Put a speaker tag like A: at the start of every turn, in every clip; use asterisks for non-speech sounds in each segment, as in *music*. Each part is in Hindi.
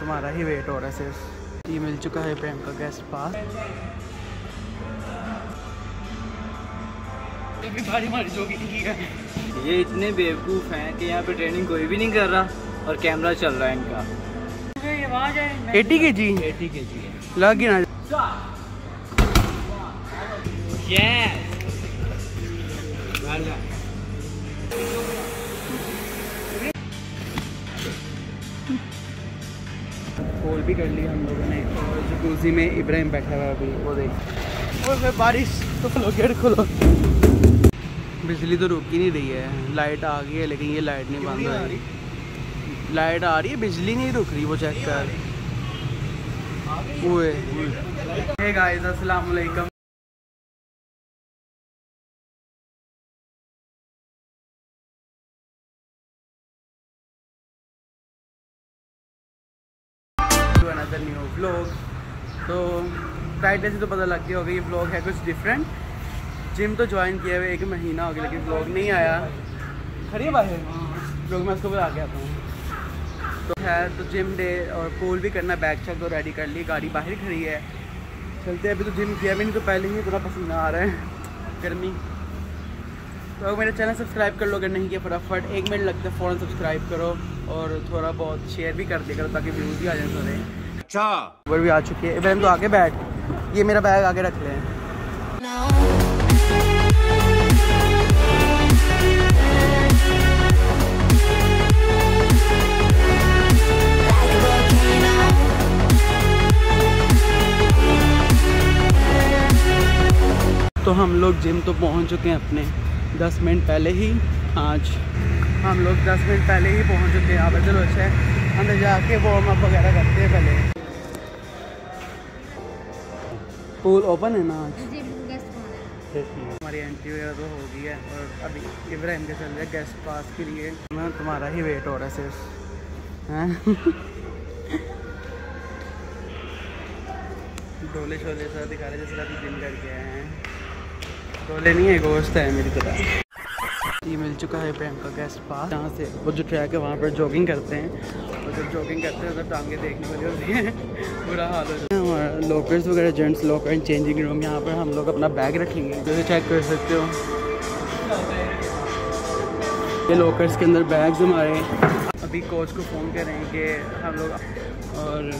A: तुम्हारा ही वेट हो रहा है सिर्फ़। ये मिल चुका है प्रेम का गेस्ट पास
B: ये इतने बेवकूफ़ हैं कि यहाँ पे ट्रेनिंग कोई भी नहीं कर रहा और कैमरा चल रहा है इनका।
A: एटी के जी
B: एटी के जी
A: लग गया भी कर लिया हम लोगों ने और जकूजी में इब्राहिम बैठा हुआ अभी वो देख। और फिर बारिश तो खोलो गेट खोलो। बिजली तो रुक ही नहीं रही है लाइट आ गई है लेकिन ये लाइट नहीं बंद आ रही? लाइट आ रही है बिजली नहीं रुक रही वो चेक कर। हुए गाइस अस्सलाम वालेकुम व्लॉग तो टाइटल से तो पता लग गया होगा ये व्लॉग है कुछ डिफरेंट जिम तो ज्वाइन किया हुआ एक महीना हो गया लेकिन व्लॉग नहीं आया. खड़ी बाहर? व्लॉग मैं उसको बता के आता हूँ. तो है तो जिम डे और पूल भी करना बैग चेक तो रेडी कर ली गाड़ी बाहर ही खड़ी है. चलते अभी तो जिम किया भी नहीं तो पहले ही इतना पसीना आ रहा है. गर्मी. तो अगर मेरा चैनल सब्सक्राइब कर लो अगर नहीं किया फटाफट एक मिनट लगता है फ़ौरन सब्सक्राइब करो और थोड़ा बहुत शेयर भी कर दिया करो ताकि व्यूज़ भी आ जाए थोड़े
B: अच्छा।
A: भी आ चुकी है। इब्राहिम तो आगे बैठ। ये मेरा बैग आगे रख लें। तो हम लोग जिम तो पहुँच चुके हैं अपने। 10 मिनट पहले ही आज। हम लोग 10 मिनट पहले ही पहुँच चुके हैं। चलो अच्छा है। अंदर जाके वार्म अप वगैरह करते हैं पहले। पूल ओपन है ना आज? हमारी एंट्री वगैरह तो हो गई है और अभी इब्राहिम के चल रहे गेस्ट पास के लिए। मैं तुम्हारा ही वेट हो रहा है सिर्फ़। *laughs* डोले शोले सर दिखा रहे जैसे अभी जिम करके आए हैं। डोले नहीं है गोश्त है मेरी तरह। ये मिल चुका है प्रेम का गेस्ट पास। जहाँ से वो जो ट्रैक है वहाँ पर जॉगिंग करते हैं। और जब जॉगिंग करते हैं तो टांगे देखने वाली होती हैं। *laughs* बुरा हाल होता है। हमारा लॉकर्स वगैरह gents locker and changing room यहाँ पर हम लोग अपना बैग रखेंगे। जैसे चेक कर सकते हो। ये लॉकर्स के अंदर बैग्स हमारे। अभी कोच को फ़ोन करें कि हम लोग और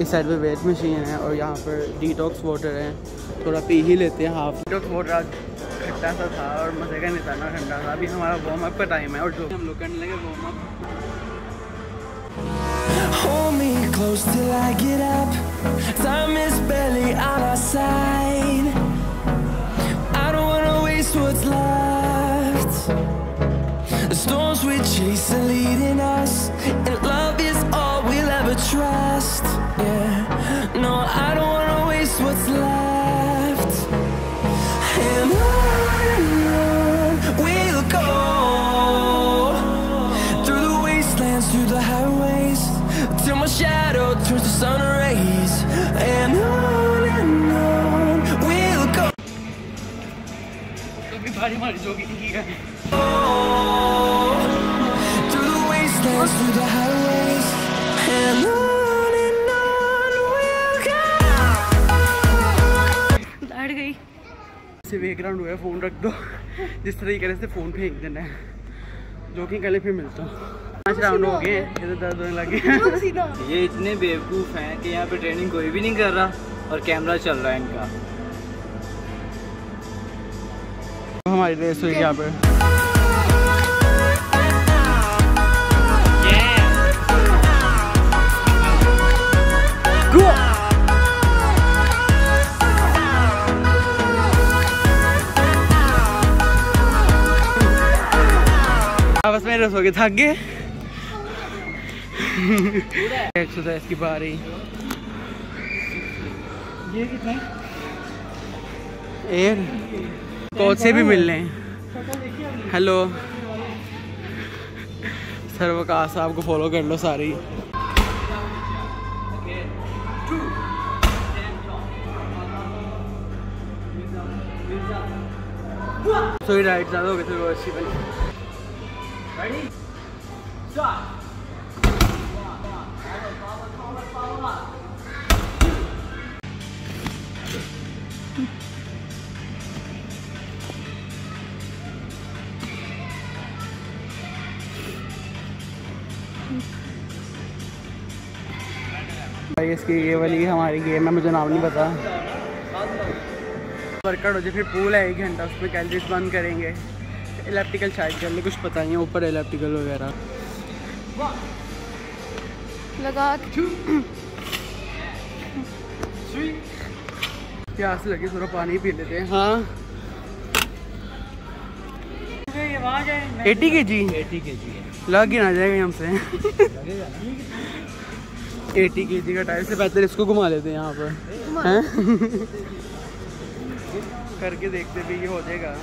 A: इस साइड पे वेट मशीन है और यहाँ पर डिटॉक्स वाटर है। थोड़ा पी ही लेते हैं हाफ़ डिटॉक्स वाटर खट्टा सा था और मज़े का नहीं था ना ठंडा था अभी हमारा वार्म अप का टाइम है और जो हम लोग करने लगे warm up
C: Hold me close till I get up. Time is barely on our side. I don't wanna waste what's left. The storms we chase are leading us, sun rays. And on and on we'll go. Through the wastelands, through the highways, and on and on we'll go.
A: Light गई से बैकग्राउंड हुआ है फ़ोन रख दो जिस तरीके से फ़ोन फेंक देना है जो कि कल फिर मिलता हूँ पाँच राउंड हो गए इधर दर्द होने लगे। *laughs*
B: ये इतने बेवकूफ़ हैं कि यहाँ पे ट्रेनिंग कोई भी नहीं कर रहा और कैमरा चल रहा है इनका।
A: हमारी रेस हुई यहाँ पे। आपस में रेस हो थक गए। एक्सरसाइज की बारी। ये कितना? एयर। कोच से भी मिल लें हेलो। सर्वकाश साहब को फॉलो कर लो सारी। सो राइट ज़्यादा हो गए थे अच्छी बनी इसकी ये वाली हमारी गेम है मुझे नाम नहीं पता। वर्कआउट हो जाए फिर पूल है एक घंटा उसमें कैलरीज बंद करेंगे। इलेक्ट्रिकल शायद कर ले कुछ पता नहीं है ऊपर इलेक्ट्रिकल वगैरह।
D: लगा
A: प्यास लगी थोड़ा पानी पी लेते हैं। हाँ। एटी के जी
B: एटी के जी
A: लग ही ना जाएगा हमसे। एटी के जी का टायर से बेहतर इसको घुमा लेते हैं यहाँ पर। हैं? *laughs* करके देखते भी ये हो जाएगा।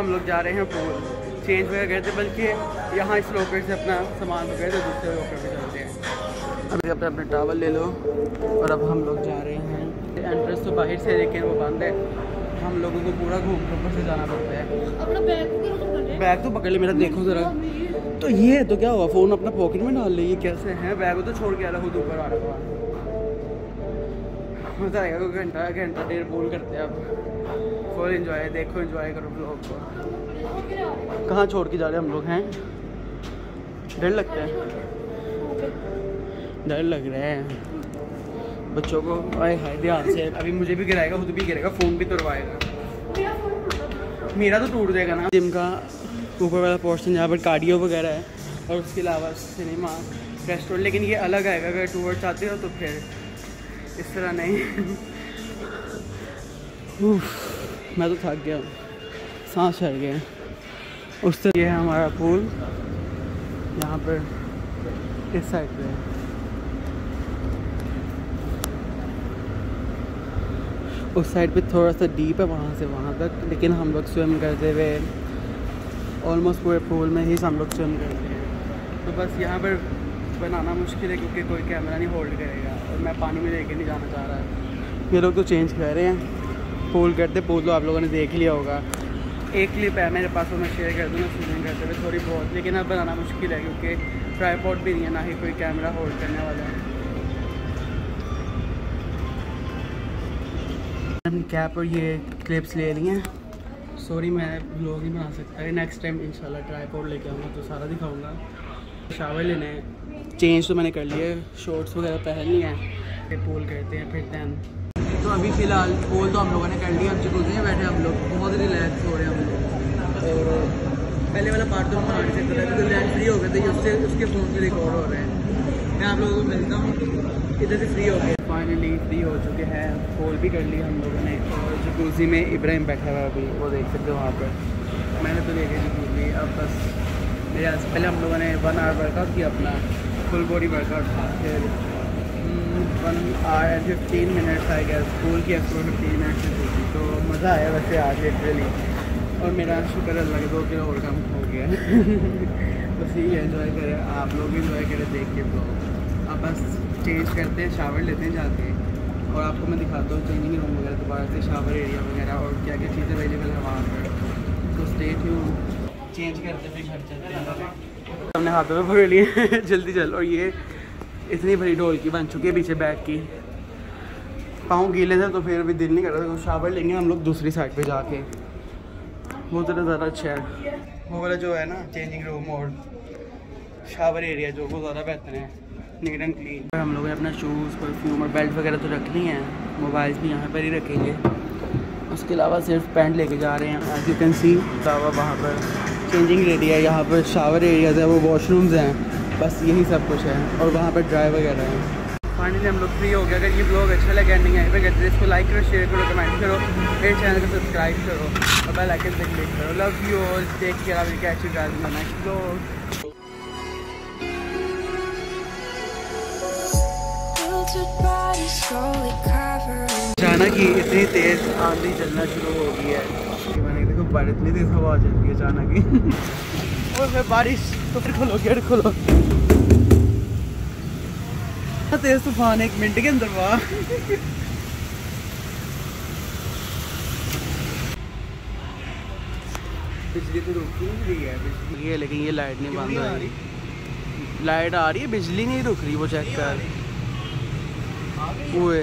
A: हम लोग जा रहे हैं पूल चेंज वगैरह गए थे बल्कि यहाँ इस लोकर से अपना सामान वगैरह दूसरे लोकर पे चलते हैं. अभी अपने अपने टावल ले लो और अब हम लोग जा रहे हैं. एंट्रेंस तो बाहर से है, लेकिन वो बंद है. हम लोगों को पूरा घूम के ऊपर से जाना पड़ता है.
D: बैग तो
A: बैग तो पकड़ ले मेरा देखो ज़रा. तो ये है तो क्या हुआ? फ़ोन अपना पॉकेट में डाल ले ये कैसे है? बैग तो छोड़ के आ रहा खुद ऊपर आ रहा हुआ मज़ा आएगा कोई घंटा घंटा डेढ़ बोल करते हैं अब। फुल इन्जॉय देखो इन्जॉय करो ब्लॉग को। कहाँ छोड़ के जा रहे हैं हम लोग, हैं? डर लगता है। डर लग रहा है। बच्चों को, आए हाय, ध्यान से। अभी मुझे भी गिराएगा, खुद भी गिरेगा, फ़ोन भी तुड़वाएगा। मेरा तो टूट जाएगा ना। जिम का ऊपर वाला पोर्शन जहाँ पर कार्डियो वगैरह है, और उसके अलावा सिनेमा रेस्टोरेंट लेकिन ये अलग आएगा। अगर टूर चाहते हो तो फिर इस तरह नहीं। मैं तो थक गया। सांस चढ़ गया। उस तरह ये है हमारा पूल। यहाँ पर इस साइड पे। उस साइड पे थोड़ा सा डीप है वहाँ से वहाँ तक, लेकिन हम लोग स्विम करते हुए ऑलमोस्ट पूरे पूल में ही हम लोग स्विम करते हैं। तो बस यहाँ पर बनाना मुश्किल है क्योंकि कोई कैमरा नहीं होल्ड करेगा और मैं पानी में लेके नहीं जाना चाह रहा ये लोग तो चेंज कर रहे हैं। पूल करते पूल तो आप लोगों ने देख लिया होगा। एक क्लिप है मेरे पास वो मैं शेयर कर दूँगा स्विमिंग करते हुए थोड़ी बहुत लेकिन अब बनाना मुश्किल है क्योंकि ट्राईपॉड भी नहीं है ना ही कोई कैमरा होल्ड करने वाला है। कैप और ये क्लिप्स ले ली हैं। सॉरी मैं ब्लॉग नहीं बना सकता। नेक्स्ट टाइम इंशाल्लाह ट्राईपॉड लेके आऊँगा तो सारा दिखाऊँगा। शावर लेने हैं। चेंज तो मैंने कर लिए शॉर्ट्स वगैरह पहन लिए हैं। फिर पोल करते हैं फिर दैन तो अभी फ़िलहाल पूल तो हम लोगों ने कर लिया हम जकूजी में बैठे हम लोग। बहुत रिलैक्स हो रहे हैं हम लोग। और पहले वाला पार्ट तो हम नहीं सकते थे क्योंकि लैंड फ्री हो गए थे उससे उसके फ़ोन से रिकॉर्ड हो रहे हैं। मैं आप लोगों को मिलता हूँ इधर से फ्री हो गए। फाइनली फ्री हो चुके हैं पोल भी कर लिया हम लोगों ने। और जकूजी में इब्राहिम बैठा हुआ अभी वो देख सकते हो वहाँ पर। मैंने तो ले लिया जकूजी अब बस मेरे पहले हम लोगों ने वन आवर वर्कआउट किया अपना। फुल बॉडी वर्कआउट था फिर वन एंड फिफ्टीन मिनट्स आई गया स्कूल की स्कूल फिफ्टीन मिनट्स थी तो मज़ा आया वैसे आज लिटरली और मेरा शुक्र के दो किलो और कम हो गया। बस यही एंजॉय करें। आप लोग भी इन्जॉय करें देख के ब्लॉग आप बस चेंज करते हैं शावर लेते हैं जाके। और आपको मैं दिखाता हूँ चेंजिंग रूम वगैरह, दोबारा से शावर एरिया वगैरह और क्या क्या चीज़ें अवेलेबल है वहाँ पर। तो स्टे ट्यून चेंज करते फिर घर चलते हैं। हमने हाथों में पकड़ लिए जल्दी चल। और ये इतनी बड़ी ढोल की बन चुकी है पीछे बैग की। पाँव गीले थे तो फिर अभी दिल नहीं कर रहा था। तो शावर लेंगे हम लोग दूसरी साइड पे जाके। वो तो ज़्यादा अच्छा है। वो वाला जो है ना चेंजिंग रूम और शावर एरिया जो वो ज़्यादा बेहतर है। नीट एंड क्लीन हम लोगों ने अपना शूज़ परफ्यूम और बेल्ट वगैरह तो रख ली हैं। मोबाइल्स भी यहाँ पर ही रखेंगे। उसके अलावा सिर्फ़ पैंट लेके जा रहे हैं। एज यू कैन सी अलावा वहाँ पर। चेंजिंग एरिया है यहाँ पर शावर एरियाज़ है वो वॉशरूम्स हैं बस यही सब कुछ है और वहाँ पर ड्राई वगैरह है। फाइनली हम लोग फ्री हो गए अगर ये ब्लॉग अच्छा लगे नहीं यहाँ पे कहते इसको लाइक करो शेयर करो कमेंट करो मेरे चैनल को सब्सक्राइब करो और बेल आइकन पे क्लिक करो। Love you all take care I will catch you guys in the next blog. अचानक ही इतनी तेज आंधी चलना शुरू हो गई है। बारिश इतनी तेज हवा चल है अचानक ही। *laughs* और फिर बारिश तो फिर खोलो गेट खोलो। तेज तूफ़ान एक मिनट के अंदर वाह। बिजली तो रुक नहीं रही है बिजली। ये लेकिन ये लाइट नहीं बंद हो रही? लाइट आ रही है बिजली नहीं रुक रही वो चेक कर। ओए